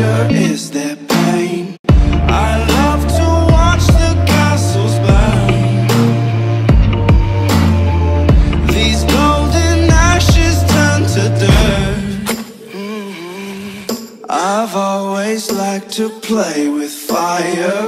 Is their pain. I love to watch the castles burn. These golden ashes turn to dirt. I've always liked to play with fire.